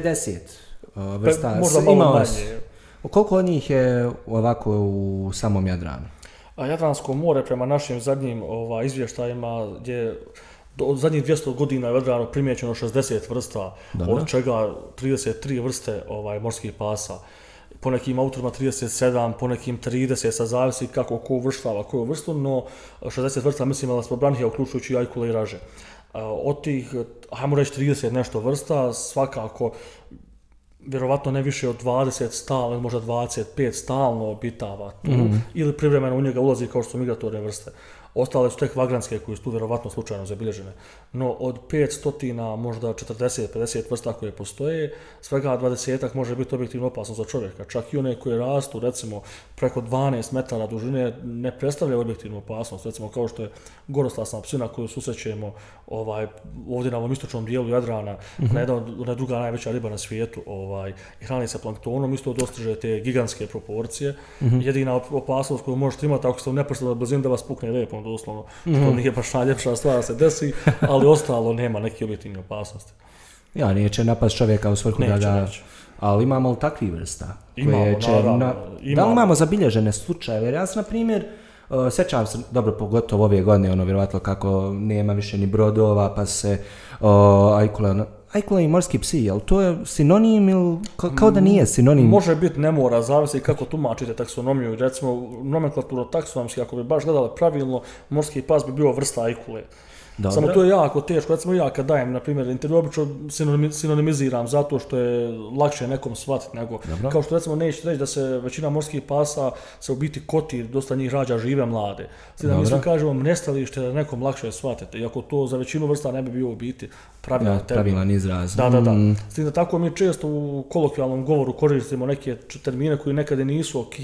50 uh, vrsta. Pe, možda malo imao manje. Koliko od njih je ovako u samom Jadranu? A Jadransko more prema našim zadnjim ova, izvještajima gdje do- od zadnjih 200 godina je Jadranu primjećeno 60 vrsta, Dobro. od čega 33 vrste ovaj morskih pasa. Po nekim autorima 37, po nekim 30, sa zavisi kako ko uvrštava koju vrstu, no 60 vrsta mislim da smo branhija uključujući ajkule i raže. Eh, od tih, hajmo reći 30 nešto vrsta, svakako vjerovatno ne više od 20 stalno, možda 25 stalno obitava tu, mm. ili privremeno u njega ulazi kao što su migratorne vrste. Ostale su tek vagranske koje su tu vjerovatno slučajno zabilježene. No od 500, možda 40-50 vrsta koje postoje, svega 20 može biti objektivno opasno za čovjeka. Čak i one koje rastu, recimo, preko 12 metara dužine, ne predstavljaju objektivnu opasnost. Recimo kao što je gorostasna psina koju susrećemo ovaj, ovdje na ovom istočnom dijelu Jadrana, mm -hmm. jedna, od- ona je druga najveća riba na svijetu, ovaj, i hrani se planktonom, isto dostiže te gigantske proporcije. Mm -hmm. Jedina op- opasnost koju možete imati ako ste u neposrednoj blizini da vas pukne repom, doslovno, mm -hmm. što nije baš najljepša stvar da se desi, ali ostalo nema neke objektivne opasnosti. Ja, neće napast čovjeka u svrhu da Neće, ga... neće. Ali imamo li takvih vrsta? Imamo, koje će naravno, Da li imamo. imamo zabilježene slučajeve? Jer ja sam, na primjer, uh, sećam se, dobro, pogotovo ove godine, ono, vjerovatno kako nema više ni brodova, pa se uh, ajkule, ajkula i morski psi, jel to je sinonim ili ka, kao da nije sinonim? Može biti, ne mora, zavisi kako tumačite taksonomiju. Recimo, nomenklatura taksonomski, ako bi baš gledali pravilno, morski pas bi bio vrsta ajkule. Dobro. Samo to je jako teško. Recimo ja kad dajem, na primjer, intervju, obično sinonimi- sinonimiziram zato što je lakše nekom shvatiti nego... Dobro. Kao što recimo nećete reći da se većina morskih pasa se u biti koti, dosta njih rađa žive mlade. Sada mi svi kažemo nestalište da nekom lakše shvatite. Iako to za većinu vrsta ne bi bio u biti pravilan Ja, termin. pravilan izraz. Da, da, da. Mm, S da tako mi često u kolokvijalnom govoru koristimo neke termine koji nekada nisu ok,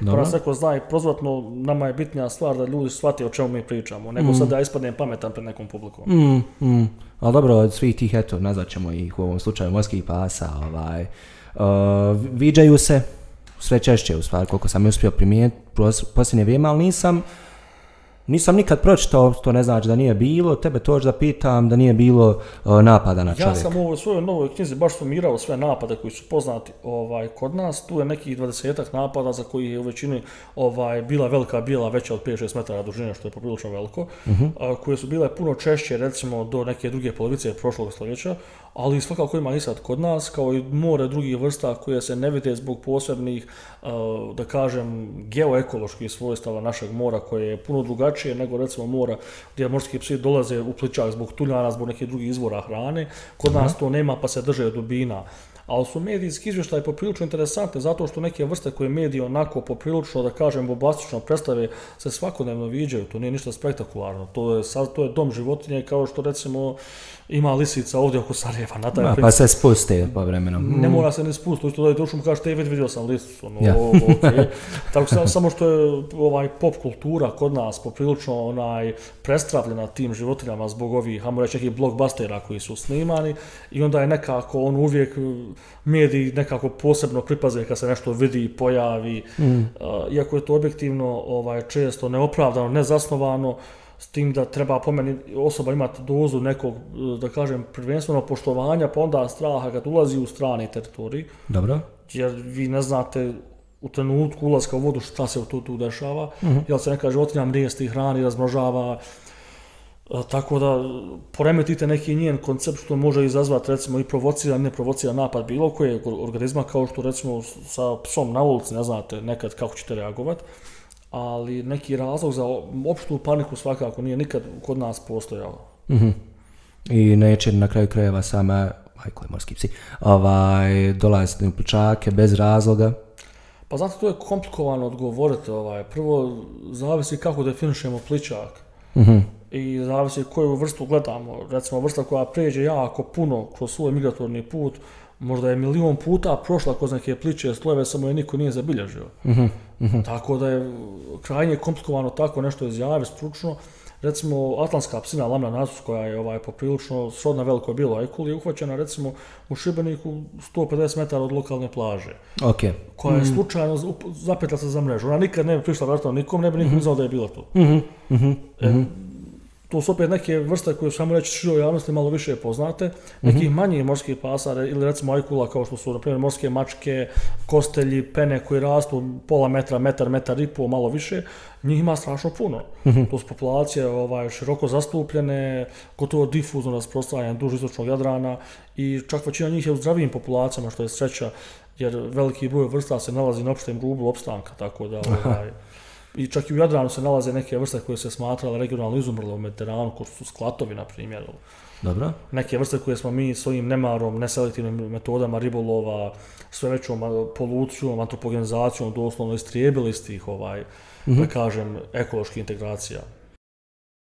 pa Dobro. nas neko zna i prozvatno, nama je bitnija stvar da ljudi shvate o čemu mi pričamo, nego sad da ispadnem pametan pred nekom publikom. Mm, mm. Ali dobro, od svih tih, eto, nazvat ćemo ih u ovom slučaju morskih pasa, ovaj, uh, viđaju se sve češće, u stvari, koliko sam uspio primijeniti posljednje vrijeme, ali nisam, nisam nikad pročitao, to ne znači da nije bilo, tebe to da pitam, da nije bilo uh, napada na Ja čovjeka. sam u ovoj svojoj novoj knjizi baš sumirao sve napade koji su poznati ovaj kod nas. Tu je nekih 20 napada za koji je u većini ovaj bila velika bijela veća od 5-6 metara dužine što je poprilično veliko, a, koje su bile puno češće recimo do neke druge polovice prošlog stoljeća, ali svakako ima i sad kod nas kao i more drugih vrsta koje se ne vide zbog posebnih da kažem geoekoloških svojstava našeg mora koje je puno drugačije nego recimo mora gdje morski psi dolaze u pličak zbog tuljana, zbog nekih drugih izvora hrane. Kod nas to nema pa se drže dubina. Ali su medijski izvještaji poprilično interesantne zato što neke vrste koje mediji onako poprilično, da kažem, bombastično predstave se svakodnevno viđaju. To nije ništa spektakularno. To je, sad, to je dom životinje kao što recimo ima lisica ovdje oko Sarajeva. Na taj Ma, pa se spuste po vremenom. ne mora se ni spustiti, to da je došlo mu kažete, "Ej, već vidio sam listu, ono, Ja. o, okej. Tako samo, samo što je ovaj pop kultura kod nas poprilično onaj prestravljena tim životinjama zbog ovih, hajmo reći, nekih blockbustera koji su snimani i onda je nekako on uvijek mediji nekako posebno pripaze kad se nešto vidi i pojavi, mm. iako je to objektivno ovaj često neopravdano, nezasnovano, s tim da treba po meni osoba imati dozu nekog, da kažem, prvenstveno poštovanja, pa onda straha kad ulazi u strani teritorij, Dobro. jer vi ne znate u trenutku ulaska u vodu šta se tu, tu dešava, mm -hmm. jel se neka životinja mrijesti, hrani, razmnožava, a, tako da poremetite neki njen koncept što može izazvati recimo i provocira, ne provocira napad bilo kojeg organizma kao što recimo sa psom na ulici ne znate nekad kako ćete reagovati ali neki razlog za opštu paniku svakako nije nikad kod nas postojao. Mhm. I neće na kraju krajeva sama, aj koji morski psi, ovaj, dolaziti u pličake bez razloga. Pa znate, to je komplikovano odgovoriti. Ovaj. Prvo, zavisi kako definišemo pličak. Mhm. I zavisi koju vrstu gledamo. Recimo, vrsta koja pređe jako puno kroz svoj migratorni put, možda je milion puta prošla kroz neke pliče slojeve, samo je niko nije zabilježio. Mhm. Mhm. Tako da je krajnje komplikovano tako nešto izjaviti stručno. Recimo, atlantska psina Lamna nasus koja je ovaj, poprilično srodna veliko bilo ajkul je uhvaćena recimo u Šibeniku 150 metara od lokalne plaže Ok. koja je slučajno up- zapetla se za mrežu. Ona nikad ne bi prišla vratno nikom, ne bi Mhm. nikom znao da je bila tu. Mhm. Mhm. E, to su opet neke vrste koje samo reći široj javnosti malo više poznate, nekih manjih morskih pasa ili recimo ajkula kao što su na primjer morske mačke, kostelji, pene koji rastu pola metra, metar, metar i pol, malo više, njih ima strašno puno. To su populacije ovaj, široko zastupljene, gotovo difuzno rasprostranjene duž istočnog Jadrana i čak većina njih je u zdravijim populacijama što je sreća jer veliki broj vrsta se nalazi na opštem rublu opstanka, tako da ovaj, I čak i u Jadranu se nalaze neke vrste koje se smatrale regionalno izumrle u Mediteranu, kao su sklatovi, na primjer. Dobro. Neke vrste koje smo mi svojim nemarom, neselektivnim metodama ribolova, sve većom polucijom, antropogenizacijom, doslovno istrijebili iz tih, ovaj, mm -hmm. da kažem, ekoloških integracija.